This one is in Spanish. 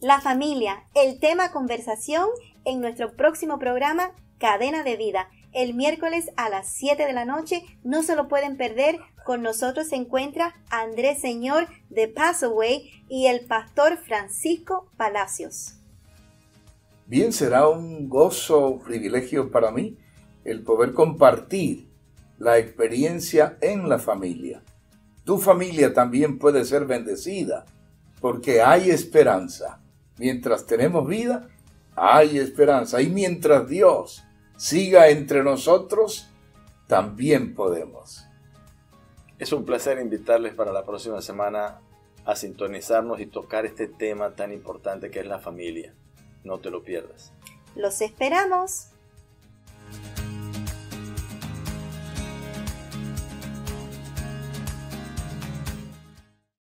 La familia, el tema conversación en nuestro próximo programa Cadena de Vida. El miércoles a las 7 de la noche no se lo pueden perder. Con nosotros se encuentra Andrés Señor de Passaway y el pastor Francisco Palacios. Bien, será un gozo, privilegio para mí el poder compartir la experiencia en la familia. Tu familia también puede ser bendecida porque hay esperanza. Mientras tenemos vida, hay esperanza. Y mientras Dios siga entre nosotros, también podemos. Es un placer invitarles para la próxima semana a sintonizarnos y tocar este tema tan importante que es la familia. No te lo pierdas. Los esperamos.